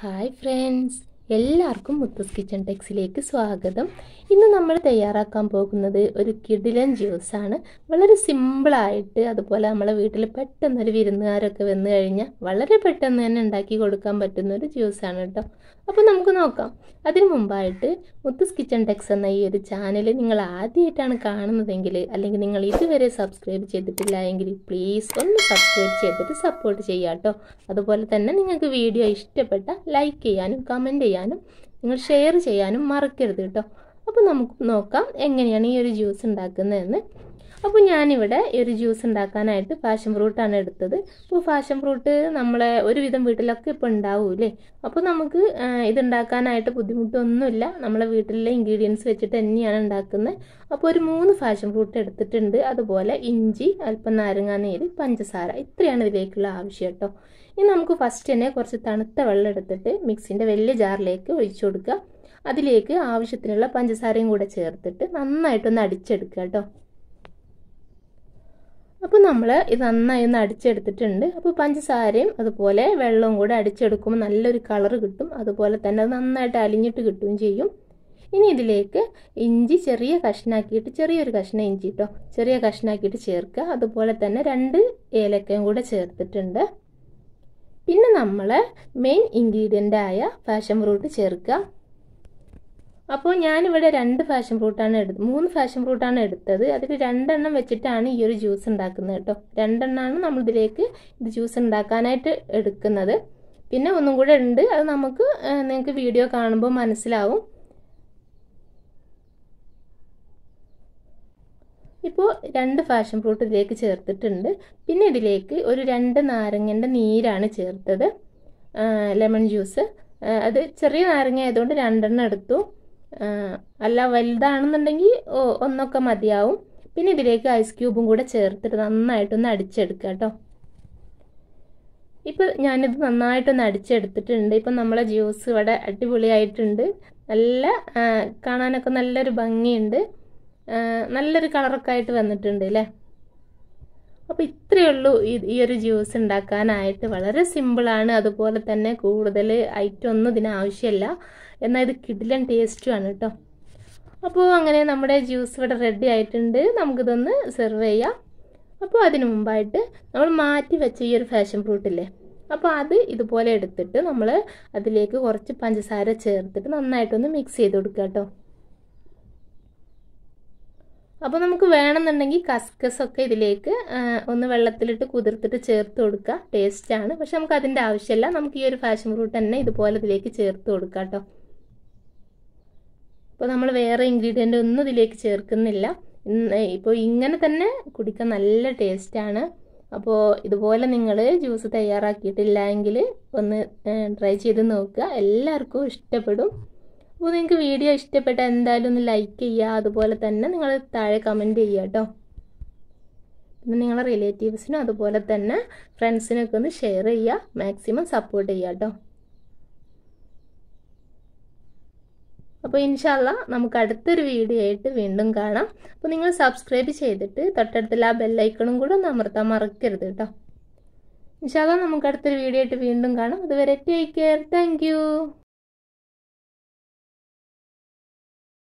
Hi friends. എല്ലാവർക്കും മുത്തസ് kitchen ടെക്സിലേക്ക് സ്വാഗതം. ഇന്ന് നമ്മൾ തയ്യാറാക്കാൻ പോകുന്നത് ഒരു കിടിലൻ ജ്യൂസാണ് വളരെ സിമ്പിളായിട്ട് അതുപോലെ നമ്മളെ വീട്ടിൽ പെട്ടെന്നൊരു വിരുന്നുകാരൊക്കെ വന്നു കഴിഞ്ഞാൽ വളരെ പെട്ടെന്ന് തന്നെ ഉണ്ടാക്കി കൊടുക്കാൻ പറ്റുന്ന ഒരു ജ്യൂസാണ് കേട്ടോ. അപ്പോൾ നമുക്ക് നോക്കാം. അതിനു മുമ്പായിട്ട് മുത്തസ് കിച്ചൺ ടെക്സ് എന്ന ഈ ഒരു ചാനൽ നിങ്ങൾ ആദ്യമായിട്ടാണ് കാണുന്നതെങ്കിൽ അല്ലെങ്കിൽ നിങ്ങൾ ഇതുവരെ സബ്സ്ക്രൈബ് ചെയ്തിട്ടില്ല എങ്കിൽ പ്ലീസ് ഒന്ന് സബ്സ്ക്രൈബ് ചെയ്തിട്ട് സപ്പോർട്ട് ചെയ്യാം കേട്ടോ. അതുപോലെ തന്നെ നിങ്ങൾക്ക് വീഡിയോ ഇഷ്ടപ്പെട്ട ലൈക്ക് ചെയ്യാനും കമന്റ് നിങ്ങൾ ഷെയർ ചെയ്യാനും മറക്കരുത് കേട്ടോ. അപ്പോൾ നമുക്ക് നോക്കാം എങ്ങനെയാണ് ഈ ഒരു ജ്യൂസ് ഉണ്ടാക്കുന്നതെന്ന്. അപ്പോൾ ഞാനിവിടെ ഒരു ജ്യൂസ് ഉണ്ടാക്കാനായിട്ട് പാഷൻ ഫ്രൂട്ടാണ് എടുത്തത്. അപ്പോൾ പാഷൻ ഫ്രൂട്ട് നമ്മളെ ഒരുവിധം വീട്ടിലൊക്കെ ഇപ്പോൾ ഉണ്ടാവൂലേ അപ്പോൾ നമുക്ക് ഇതുണ്ടാക്കാനായിട്ട് ബുദ്ധിമുട്ടൊന്നുമില്ല. നമ്മളെ വീട്ടിലെ ഇൻഗ്രീഡിയൻസ് വെച്ചിട്ട് തന്നെയാണ് ഉണ്ടാക്കുന്നത്. അപ്പോൾ ഒരു മൂന്ന് പാഷൻ ഫ്രൂട്ട് എടുത്തിട്ടുണ്ട്. അതുപോലെ ഇഞ്ചി അല്പം നാരങ്ങാനീര് പഞ്ചസാര. ഇത്രയാണ് ഇതിലേക്കുള്ള ആവശ്യം കേട്ടോ. ഇനി നമുക്ക് ഫസ്റ്റ് തന്നെ കുറച്ച് തണുത്ത വെള്ളം എടുത്തിട്ട് മിക്സിന്റെ വലിയ ജാറിലേക്ക് ഒഴിച്ചു കൊടുക്കുക. അതിലേക്ക് ആവശ്യത്തിനുള്ള പഞ്ചസാരയും കൂടെ ചേർത്തിട്ട് നന്നായിട്ടൊന്ന് അടിച്ചെടുക്കുക കേട്ടോ. അപ്പോൾ നമ്മൾ ഇത് നന്നായി ഒന്ന് അടിച്ചെടുത്തിട്ടുണ്ട്. അപ്പോൾ പഞ്ചസാരയും അതുപോലെ വെള്ളവും കൂടെ അടിച്ചെടുക്കുമ്പോൾ നല്ലൊരു കളർ കിട്ടും. അതുപോലെ തന്നെ അത് നന്നായിട്ട് അലിഞ്ഞിട്ട് കിട്ടുകയും ചെയ്യും. ഇനി ഇതിലേക്ക് ഇഞ്ചി ചെറിയ കഷ്ണാക്കിയിട്ട് ചെറിയൊരു കഷ്ണം ഇഞ്ചി കേട്ടോ ചെറിയ കഷ്ണാക്കിയിട്ട് ചേർക്കുക. അതുപോലെ തന്നെ രണ്ട് ഏലക്കയും കൂടെ ചേർത്തിട്ടുണ്ട്. പിന്നെ നമ്മൾ മെയിൻ ഇൻഗ്രീഡിയന്റായ പാഷൻ ഫ്രൂട്ട് ചേർക്കുക. അപ്പോൾ ഞാനിവിടെ രണ്ട് ഫാഷൻ ഫ്രൂട്ടാണ് എടുത്തത് മൂന്ന് ഫാഷൻ ഫ്രൂട്ടാണ് എടുത്തത്. അതിൽ രണ്ടെണ്ണം വെച്ചിട്ടാണ് ഈ ഒരു ജ്യൂസ് ഉണ്ടാക്കുന്നത് കേട്ടോ. രണ്ടെണ്ണമാണ് നമ്മളിതിലേക്ക് ഇത് ജ്യൂസ് ഉണ്ടാക്കാനായിട്ട് എടുക്കുന്നത്. പിന്നെ ഒന്നും കൂടെ ഉണ്ട്. അത് നമുക്ക് നിങ്ങൾക്ക് വീഡിയോ കാണുമ്പോൾ മനസ്സിലാവും. ഇപ്പോൾ രണ്ട് ഫാഷൻ ഫ്രൂട്ട് ഇതിലേക്ക് ചേർത്തിട്ടുണ്ട്. പിന്നെ ഇതിലേക്ക് ഒരു രണ്ട് നാരങ്ങന്റെ നീരാണ് ചേർത്തത്. ലെമൺ ജ്യൂസ് അത് ചെറിയ നാരങ്ങ ആയതുകൊണ്ട് രണ്ടെണ്ണം എടുത്തു. അല്ല വലുതാണെന്നുണ്ടെങ്കിൽ ഒന്നൊക്കെ മതിയാവും. പിന്നെ ഇതിലേക്ക് ഐസ് ക്യൂബും കൂടെ ചേർത്തിട്ട് നന്നായിട്ടൊന്ന് അടിച്ചെടുക്കുക കേട്ടോ. ഇപ്പോൾ ഞാനിത് നന്നായിട്ടൊന്ന് അടിച്ചെടുത്തിട്ടുണ്ട്. ഇപ്പം നമ്മളെ ജ്യൂസ് ഇവിടെ അടിപൊളിയായിട്ടുണ്ട്. നല്ല കാണാനൊക്കെ നല്ലൊരു ഭംഗിയുണ്ട്. നല്ലൊരു കളറൊക്കെ ആയിട്ട് വന്നിട്ടുണ്ട് അല്ലേ? അപ്പോൾ ഇത്രയേ ഉള്ളൂ ഈ ഒരു ജ്യൂസ് ഉണ്ടാക്കാനായിട്ട്. വളരെ സിമ്പിളാണ് അതുപോലെ തന്നെ കൂടുതൽ ഐറ്റം ഒന്നും ഇതിന് ആവശ്യമില്ല. എന്നാൽ ഇത് കിഡിലൻ ടേസ്റ്റുമാണ് കേട്ടോ അപ്പോൾ അങ്ങനെ നമ്മുടെ ജ്യൂസ് ഇവിടെ റെഡി ആയിട്ടുണ്ട്. നമുക്കിതൊന്ന് സെർവ് ചെയ്യാം. അപ്പോൾ അതിന് മുമ്പായിട്ട് നമ്മൾ മാറ്റി വെച്ച ഈ ഒരു ഫാഷൻ ഫ്രൂട്ടില്ലേ അപ്പോൾ അത് ഇതുപോലെ എടുത്തിട്ട് നമ്മൾ അതിലേക്ക് കുറച്ച് പഞ്ചസാര ചേർത്തിട്ട് നന്നായിട്ടൊന്ന് മിക്സ് ചെയ്ത് കൊടുക്കുക കേട്ടോ അപ്പോൾ നമുക്ക് വേണമെന്നുണ്ടെങ്കിൽ കസ്കസ് ഒക്കെ ഇതിലേക്ക് ഒന്ന് വെള്ളത്തിലിട്ട് കുതിർത്തിട്ട് ചേർത്ത് കൊടുക്കുക. ടേസ്റ്റാണ് പക്ഷെ നമുക്ക് അതിന്റെ ആവശ്യമില്ല. നമുക്ക് ഈ ഒരു ഫാഷൻ ഫ്രൂട്ട് തന്നെ ഇതുപോലെ ഇതിലേക്ക് ചേർത്ത് കൊടുക്കാം കേട്ടോ. അപ്പോൾ നമ്മൾ വേറെ ഇൻഗ്രീഡിയന്റ് ഒന്നും ഇതിലേക്ക് ചേർക്കുന്നില്ല. ഇപ്പോൾ ഇങ്ങനെ തന്നെ കുടിക്കാൻ നല്ല ടേസ്റ്റാണ് അപ്പോൾ ഇതുപോലെ നിങ്ങൾ ജ്യൂസ് തയ്യാറാക്കിയിട്ടില്ല എങ്കിൽ ഒന്ന് ട്രൈ ചെയ്ത് നോക്കുക. എല്ലാവർക്കും ഇഷ്ടപ്പെടും. അപ്പോൾ നിങ്ങൾക്ക് വീഡിയോ ഇഷ്ടപ്പെട്ട എന്തായാലും ഒന്ന് ലൈക്ക് ചെയ്യുക. അതുപോലെ തന്നെ നിങ്ങൾ താഴെ കമന്റ് ചെയ്യുക കേട്ടോ. പിന്നെ നിങ്ങളെ റിലേറ്റീവ്സിനും അതുപോലെ തന്നെ ഫ്രണ്ട്സിനൊക്കെ ഒന്ന് ഷെയർ ചെയ്യുക. മാക്സിമം സപ്പോർട്ട് ചെയ്യുക കേട്ടോ. അപ്പോൾ ഇൻഷാല്ല നമുക്ക് അടുത്തൊരു വീഡിയോ ആയിട്ട് വീണ്ടും കാണാം. അപ്പോൾ നിങ്ങൾ സബ്സ്ക്രൈബ് ചെയ്തിട്ട് തൊട്ടടുത്തുള്ള ആ ബെല്ലൈക്കണും കൂടെ ഒന്ന് അമർത്താൻ മറക്കരുത് കേട്ടോ. ഇൻഷാല്ല നമുക്ക് അടുത്തൊരു വീഡിയോ ആയിട്ട് വീണ്ടും കാണാം. അതുവരെ ടേക്ക് കെയർ താങ്ക്